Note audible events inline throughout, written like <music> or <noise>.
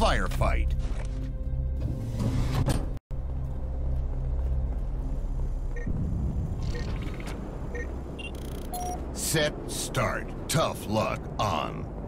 firefight. Set, start. Tough luck on.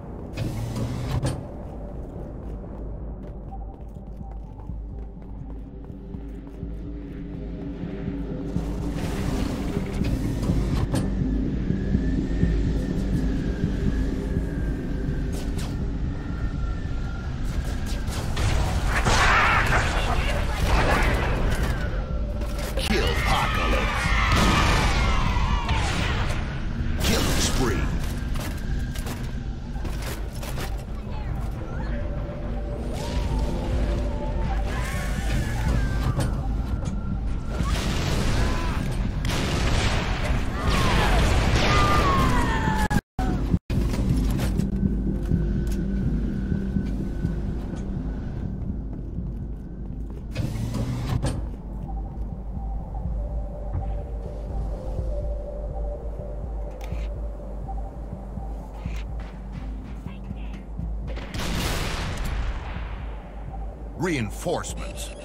Reinforcements.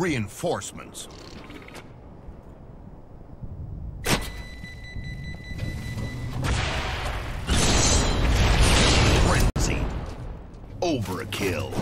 Reinforcements. Frenzy. Overkill.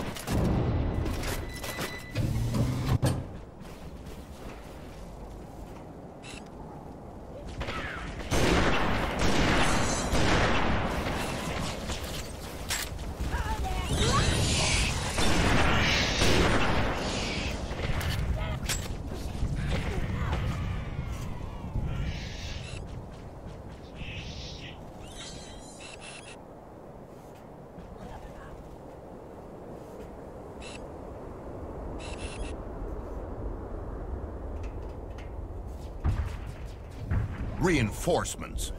Reinforcements.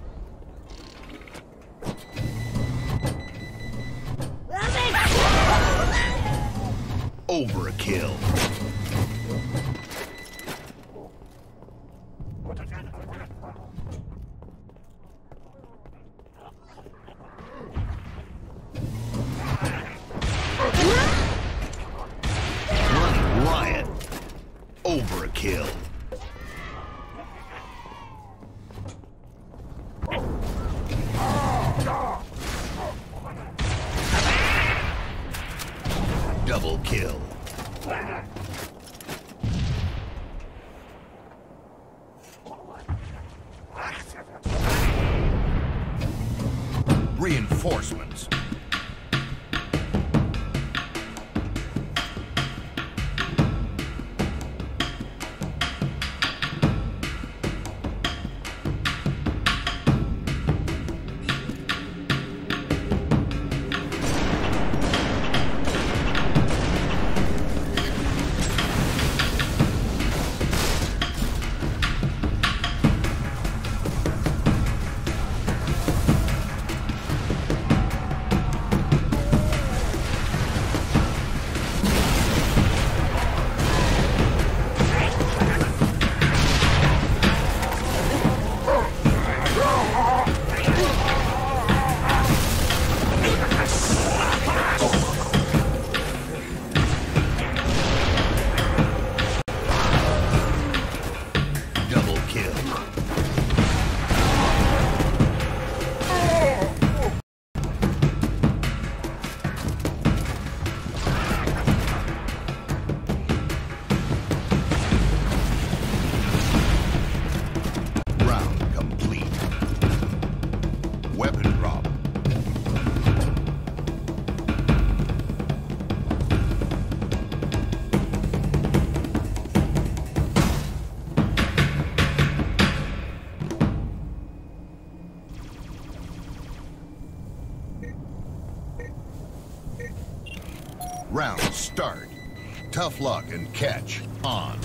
Overkill. Double kill. Reinforcements. And catch on.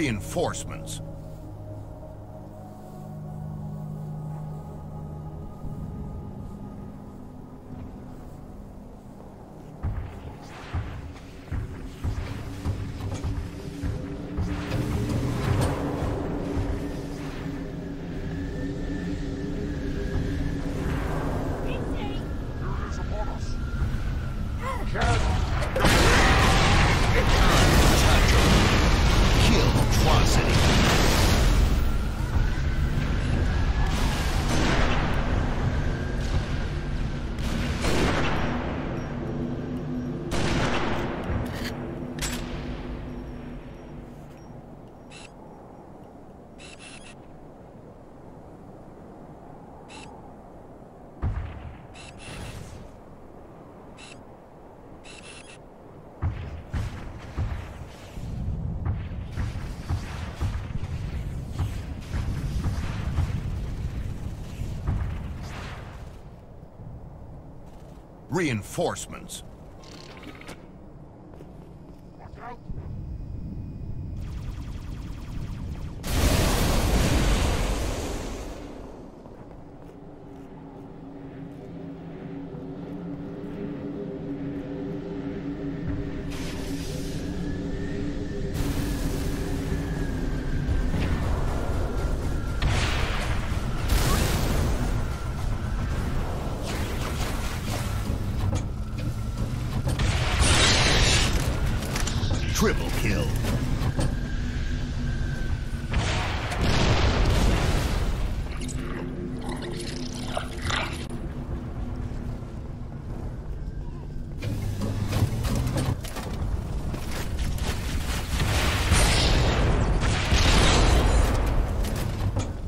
Reinforcements. Reinforcements. Triple kill.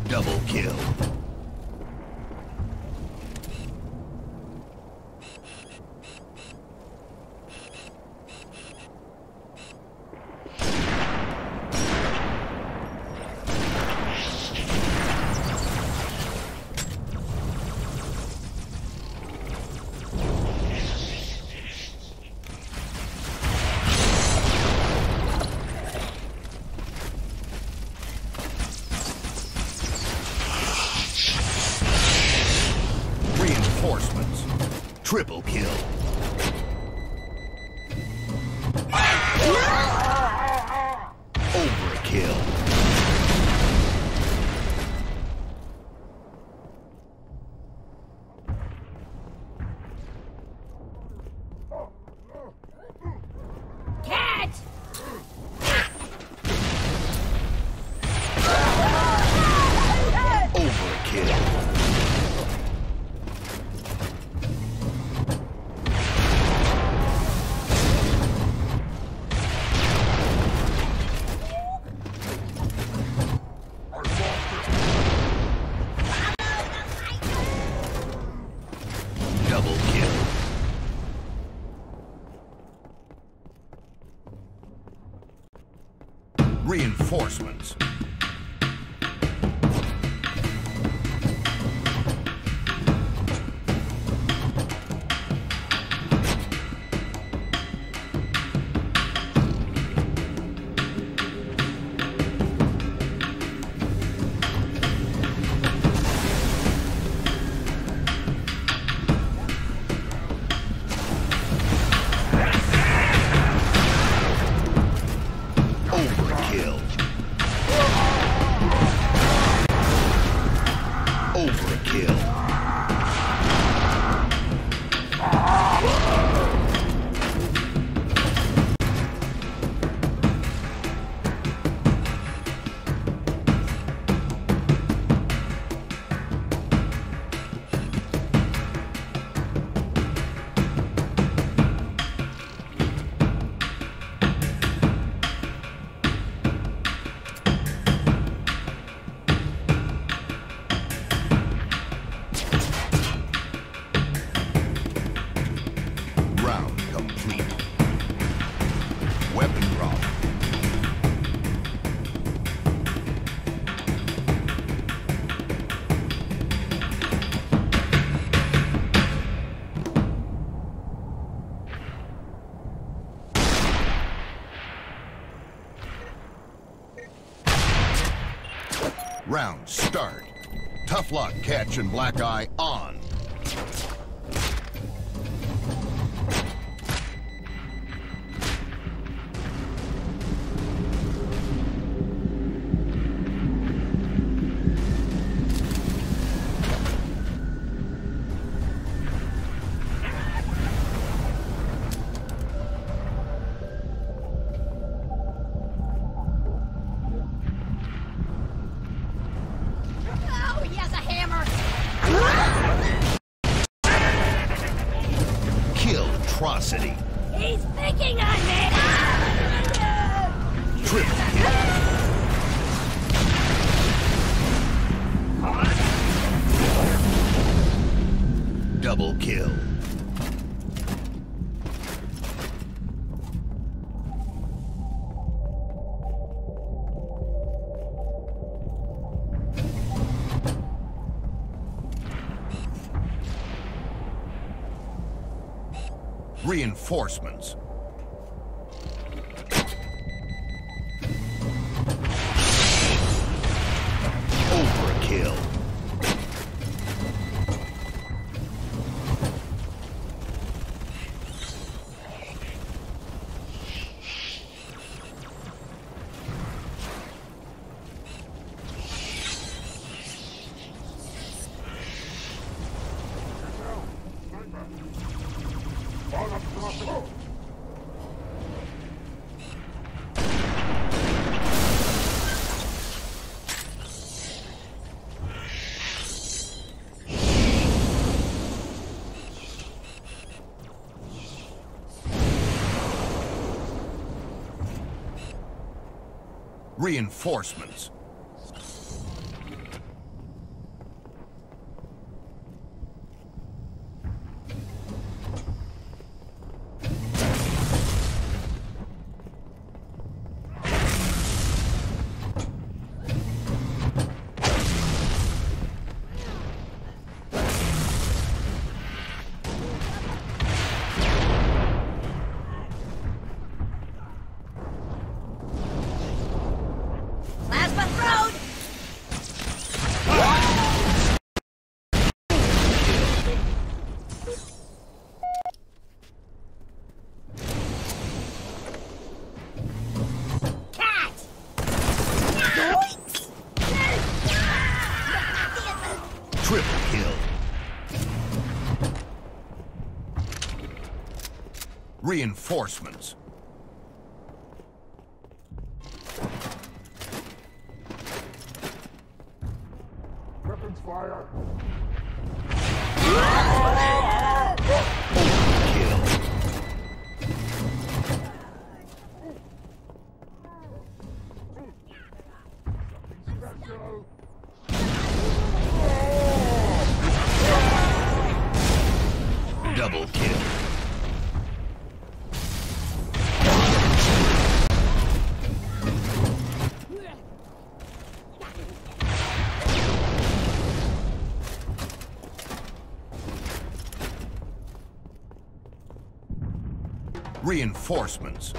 Double kill. Reinforcements. Triple kill. Overkill. Reinforcements. Round start. Tough luck, catch, and black eye on. Atrocity. He's picking on me! Triple kill. Double kill. Reinforcements. Reinforcements. Reinforcements. Weapons fire! <laughs> Reinforcements.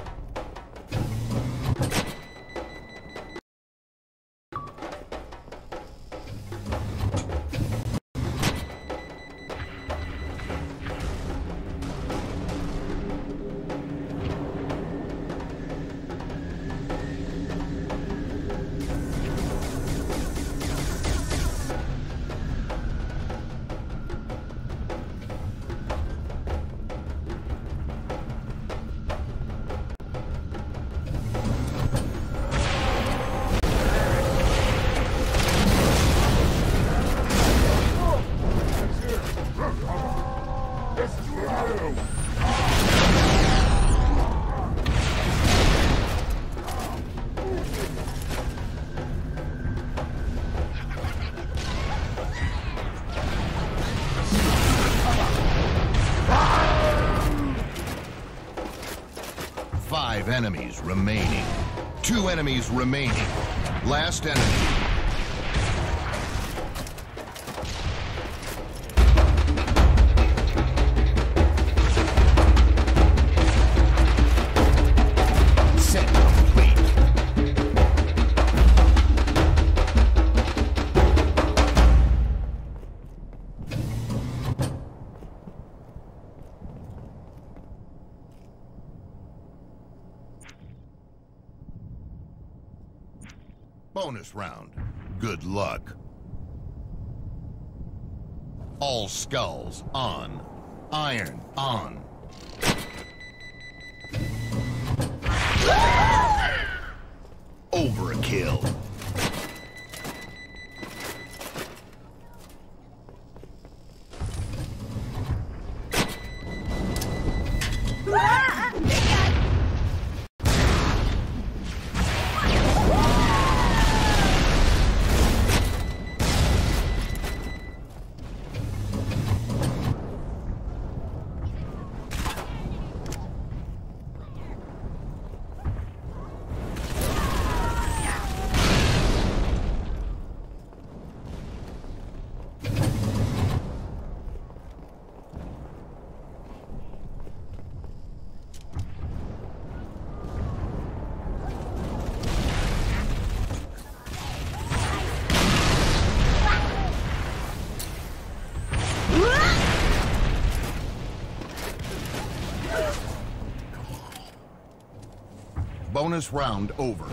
Remaining. Two enemies remaining. Last enemy. All skulls on. Iron on. Overkill. Bonus round over.